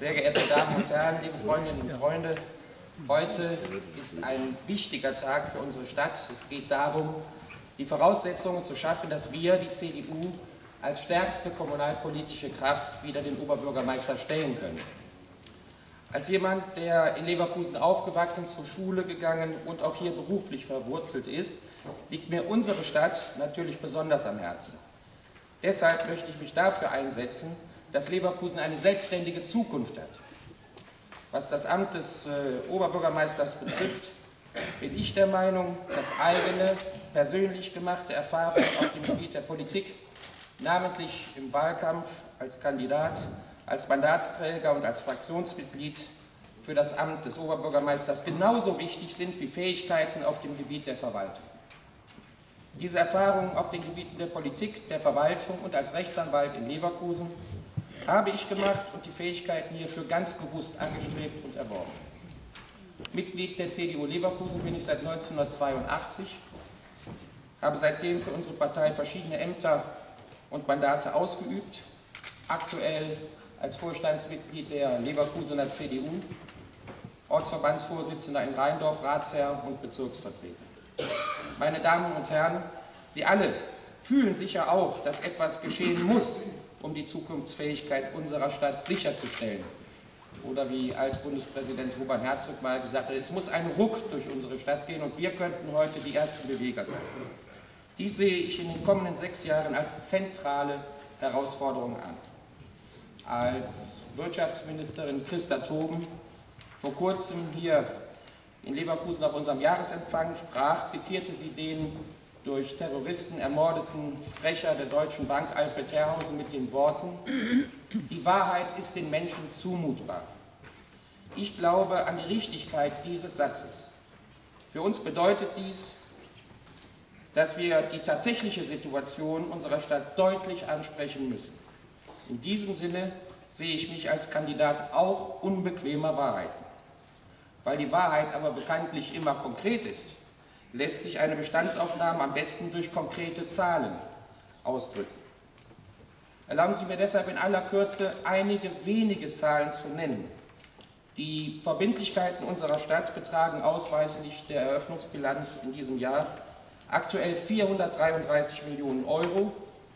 Sehr geehrte Damen und Herren, liebe Freundinnen und Freunde, heute ist ein wichtiger Tag für unsere Stadt. Es geht darum, die Voraussetzungen zu schaffen, dass wir, die CDU, als stärkste kommunalpolitische Kraft wieder den Oberbürgermeister stellen können. Als jemand, der in Leverkusen aufgewachsen, zur Schule gegangen und auch hier beruflich verwurzelt ist, liegt mir unsere Stadt natürlich besonders am Herzen. Deshalb möchte ich mich dafür einsetzen, dass Leverkusen eine selbstständige Zukunft hat. Was das Amt des äh, Oberbürgermeisters betrifft, bin ich der Meinung, dass eigene, persönlich gemachte Erfahrungen auf dem Gebiet der Politik, namentlich im Wahlkampf als Kandidat, als Mandatsträger und als Fraktionsmitglied für das Amt des Oberbürgermeisters genauso wichtig sind wie Fähigkeiten auf dem Gebiet der Verwaltung. Diese Erfahrungen auf den Gebieten der Politik, der Verwaltung und als Rechtsanwalt in Leverkusen habe ich gemacht und die Fähigkeiten hierfür ganz bewusst angestrebt und erworben. Mitglied der CDU Leverkusen bin ich seit 1982, habe seitdem für unsere Partei verschiedene Ämter und Mandate ausgeübt, aktuell als Vorstandsmitglied der Leverkusener CDU, Ortsverbandsvorsitzender in Rheindorf, Ratsherr und Bezirksvertreter. Meine Damen und Herren, Sie alle fühlen sicher auch, dass etwas geschehen muss, um die Zukunftsfähigkeit unserer Stadt sicherzustellen. Oder wie Altbundespräsident Robert Herzog mal gesagt hat, es muss ein Ruck durch unsere Stadt gehen und wir könnten heute die ersten Beweger sein. Dies sehe ich in den kommenden sechs Jahren als zentrale Herausforderung an. Als Wirtschaftsministerin Christa Toben vor kurzem hier in Leverkusen auf unserem Jahresempfang sprach, zitierte sie den durch Terroristen ermordeten Sprecher der Deutschen Bank Alfred Herrhausen mit den Worten, die Wahrheit ist den Menschen zumutbar. Ich glaube an die Richtigkeit dieses Satzes. Für uns bedeutet dies, dass wir die tatsächliche Situation unserer Stadt deutlich ansprechen müssen. In diesem Sinne sehe ich mich als Kandidat auch unbequemer Wahrheiten. Weil die Wahrheit aber bekanntlich immer konkret ist, lässt sich eine Bestandsaufnahme am besten durch konkrete Zahlen ausdrücken. Erlauben Sie mir deshalb in aller Kürze einige wenige Zahlen zu nennen. Die Verbindlichkeiten unserer Stadt betragen ausweislich der Eröffnungsbilanz in diesem Jahr aktuell 433 Millionen Euro.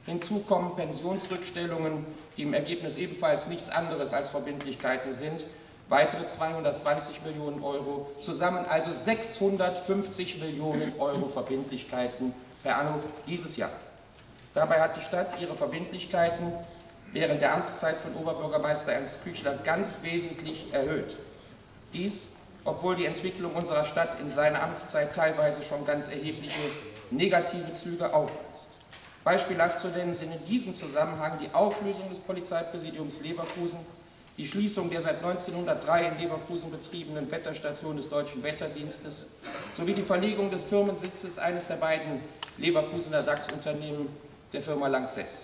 Hinzu kommen Pensionsrückstellungen, die im Ergebnis ebenfalls nichts anderes als Verbindlichkeiten sind, weitere 220 Millionen Euro, zusammen also 650 Millionen Euro Verbindlichkeiten per anno dieses Jahr. Dabei hat die Stadt ihre Verbindlichkeiten während der Amtszeit von Oberbürgermeister Ernst Küchler ganz wesentlich erhöht. Dies, obwohl die Entwicklung unserer Stadt in seiner Amtszeit teilweise schon ganz erhebliche negative Züge aufweist. Beispielhaft zu nennen sind in diesem Zusammenhang die Auflösung des Polizeipräsidiums Leverkusen die Schließung der seit 1903 in Leverkusen betriebenen Wetterstation des Deutschen Wetterdienstes sowie die Verlegung des Firmensitzes eines der beiden Leverkusener DAX-Unternehmen, der Firma Lanxess.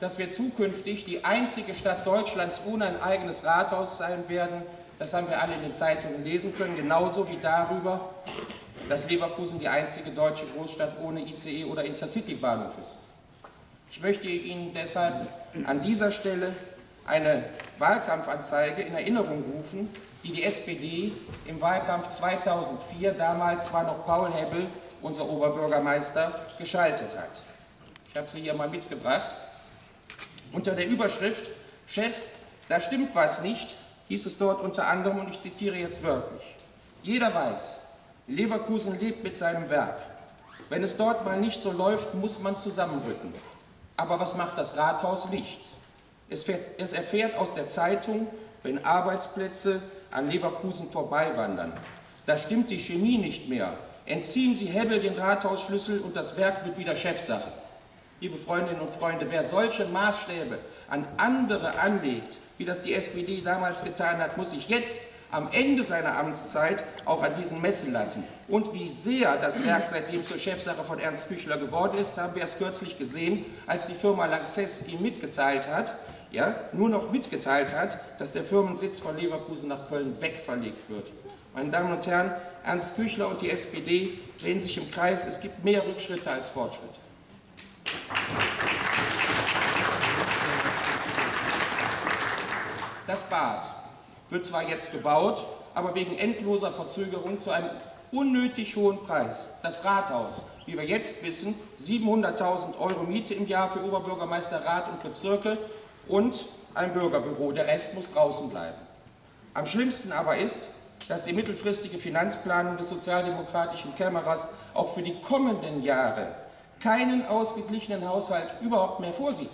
Dass wir zukünftig die einzige Stadt Deutschlands ohne ein eigenes Rathaus sein werden, das haben wir alle in den Zeitungen lesen können, genauso wie darüber, dass Leverkusen die einzige deutsche Großstadt ohne ICE oder Intercity-Bahnhof ist. Ich möchte Ihnen deshalb an dieser Stelle eine Wahlkampfanzeige in Erinnerung rufen, die die SPD im Wahlkampf 2004, damals war noch Paul Hebbel, unser Oberbürgermeister, geschaltet hat. Ich habe sie hier mal mitgebracht. Unter der Überschrift Chef, da stimmt was nicht, hieß es dort unter anderem, und ich zitiere jetzt wörtlich, jeder weiß, Leverkusen lebt mit seinem Werk. Wenn es dort mal nicht so läuft, muss man zusammenrücken. Aber was macht das Rathaus? Nichts. Es, erfährt aus der Zeitung, wenn Arbeitsplätze an Leverkusen vorbeiwandern. Da stimmt die Chemie nicht mehr. Entziehen Sie Hebbel den Rathausschlüssel und das Werk wird wieder Chefsache. Liebe Freundinnen und Freunde, wer solche Maßstäbe an andere anlegt, wie das die SPD damals getan hat, muss sich jetzt am Ende seiner Amtszeit auch an diesen messen lassen. Und wie sehr das Werk seitdem zur Chefsache von Ernst Küchler geworden ist, haben wir es kürzlich gesehen, als die Firma Lanxess ihm mitgeteilt hat, ja, nur noch mitgeteilt hat, dass der Firmensitz von Leverkusen nach Köln wegverlegt wird. Meine Damen und Herren, Ernst Küchler und die SPD drehen sich im Kreis. Es gibt mehr Rückschritte als Fortschritte. Das Bad wird zwar jetzt gebaut, aber wegen endloser Verzögerung zu einem unnötig hohen Preis. Das Rathaus, wie wir jetzt wissen, 700.000 Euro Miete im Jahr für Oberbürgermeister Rat und Bezirke und ein Bürgerbüro. Der Rest muss draußen bleiben. Am schlimmsten aber ist, dass die mittelfristige Finanzplanung des sozialdemokratischen Kämmerers auch für die kommenden Jahre keinen ausgeglichenen Haushalt überhaupt mehr vorsieht.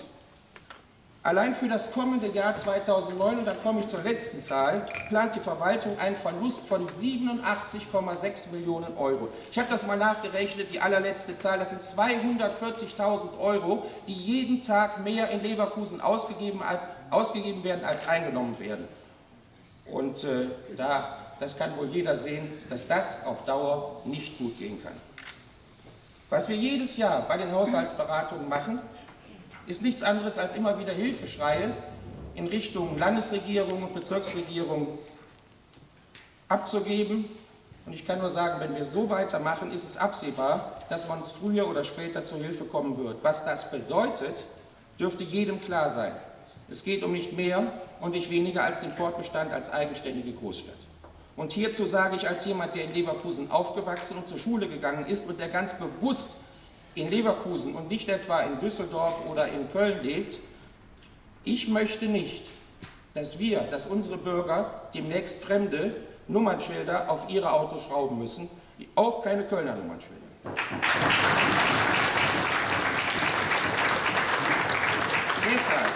Allein für das kommende Jahr 2009, und dann komme ich zur letzten Zahl, plant die Verwaltung einen Verlust von 87,6 Millionen Euro. Ich habe das mal nachgerechnet, die allerletzte Zahl, das sind 240.000 Euro, die jeden Tag mehr in Leverkusen ausgegeben, ausgegeben werden, als eingenommen werden. Und äh, da, das kann wohl jeder sehen, dass das auf Dauer nicht gut gehen kann. Was wir jedes Jahr bei den Haushaltsberatungen machen, ist nichts anderes als immer wieder Hilfeschreie in Richtung Landesregierung und Bezirksregierung abzugeben. Und ich kann nur sagen, wenn wir so weitermachen, ist es absehbar, dass man früher oder später zur Hilfe kommen wird. Was das bedeutet, dürfte jedem klar sein. Es geht um nicht mehr und nicht weniger als den Fortbestand als eigenständige Großstadt. Und hierzu sage ich als jemand, der in Leverkusen aufgewachsen und zur Schule gegangen ist und der ganz bewusst in Leverkusen und nicht etwa in Düsseldorf oder in Köln lebt, ich möchte nicht, dass wir, dass unsere Bürger demnächst fremde Nummernschilder auf ihre Autos schrauben müssen, auch keine Kölner Nummernschilder. deshalb,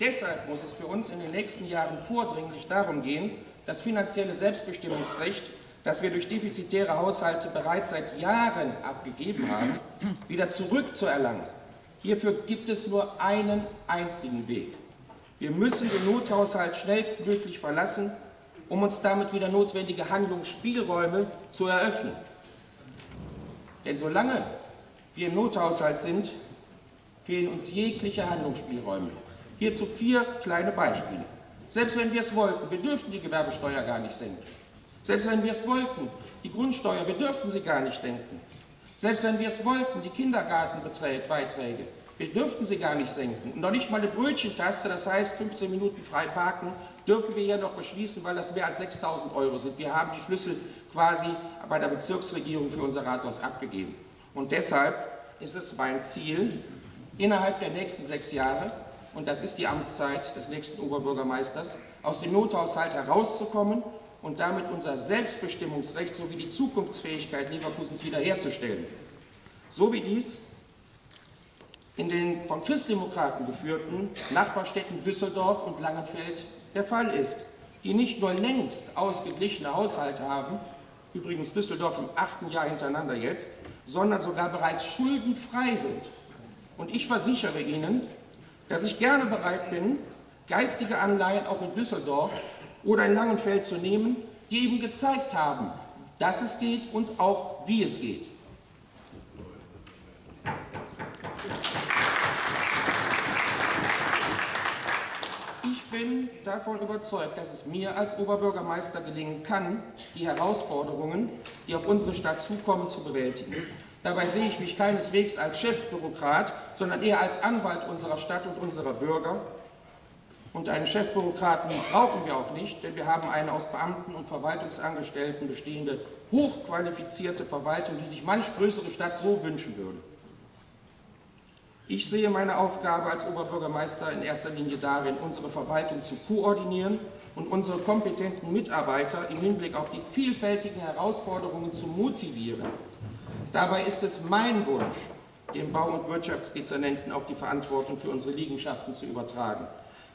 deshalb muss es für uns in den nächsten Jahren vordringlich darum gehen, das finanzielle Selbstbestimmungsrecht das wir durch defizitäre Haushalte bereits seit Jahren abgegeben haben, wieder zurückzuerlangen. Hierfür gibt es nur einen einzigen Weg. Wir müssen den Nothaushalt schnellstmöglich verlassen, um uns damit wieder notwendige Handlungsspielräume zu eröffnen. Denn solange wir im Nothaushalt sind, fehlen uns jegliche Handlungsspielräume. Hierzu vier kleine Beispiele. Selbst wenn wir es wollten, wir dürften die Gewerbesteuer gar nicht senken. Selbst wenn wir es wollten, die Grundsteuer, wir dürften sie gar nicht senken. Selbst wenn wir es wollten, die Kindergartenbeiträge, wir dürften sie gar nicht senken. Und noch nicht mal eine Brötchentaste, das heißt 15 Minuten frei parken, dürfen wir hier noch beschließen, weil das mehr als 6.000 Euro sind. Wir haben die Schlüssel quasi bei der Bezirksregierung für unser Rathaus abgegeben. Und deshalb ist es mein Ziel, innerhalb der nächsten sechs Jahre, und das ist die Amtszeit des nächsten Oberbürgermeisters, aus dem Nothaushalt herauszukommen und damit unser Selbstbestimmungsrecht sowie die Zukunftsfähigkeit Leverkusens wiederherzustellen. So wie dies in den von Christdemokraten geführten Nachbarstädten Düsseldorf und Langenfeld der Fall ist, die nicht nur längst ausgeglichene Haushalte haben, übrigens Düsseldorf im achten Jahr hintereinander jetzt, sondern sogar bereits schuldenfrei sind. Und ich versichere Ihnen, dass ich gerne bereit bin, geistige Anleihen auch in Düsseldorf oder in Langenfeld zu nehmen, die eben gezeigt haben, dass es geht und auch wie es geht. Ich bin davon überzeugt, dass es mir als Oberbürgermeister gelingen kann, die Herausforderungen, die auf unsere Stadt zukommen, zu bewältigen. Dabei sehe ich mich keineswegs als Chefbürokrat, sondern eher als Anwalt unserer Stadt und unserer Bürger, und einen Chefbürokraten brauchen wir auch nicht, denn wir haben eine aus Beamten und Verwaltungsangestellten bestehende, hochqualifizierte Verwaltung, die sich manch größere Stadt so wünschen würde. Ich sehe meine Aufgabe als Oberbürgermeister in erster Linie darin, unsere Verwaltung zu koordinieren und unsere kompetenten Mitarbeiter im Hinblick auf die vielfältigen Herausforderungen zu motivieren. Dabei ist es mein Wunsch, dem Bau- und Wirtschaftsdezernenten auch die Verantwortung für unsere Liegenschaften zu übertragen.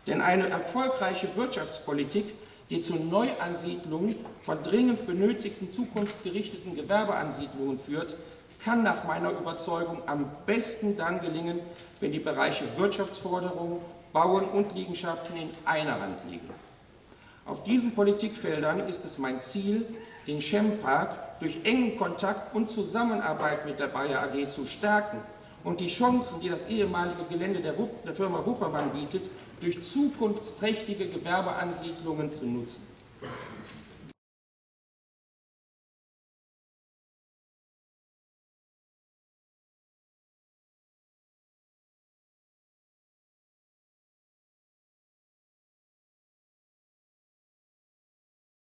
Denn eine erfolgreiche Wirtschaftspolitik, die zu Neuansiedlungen von dringend benötigten zukunftsgerichteten Gewerbeansiedlungen führt, kann nach meiner Überzeugung am besten dann gelingen, wenn die Bereiche Wirtschaftsforderungen, Bauen und Liegenschaften in einer Hand liegen. Auf diesen Politikfeldern ist es mein Ziel, den Schempark durch engen Kontakt und Zusammenarbeit mit der Bayer AG zu stärken und die Chancen, die das ehemalige Gelände der, Firma Wuppermann bietet, durch zukunftsträchtige Gewerbeansiedlungen zu nutzen.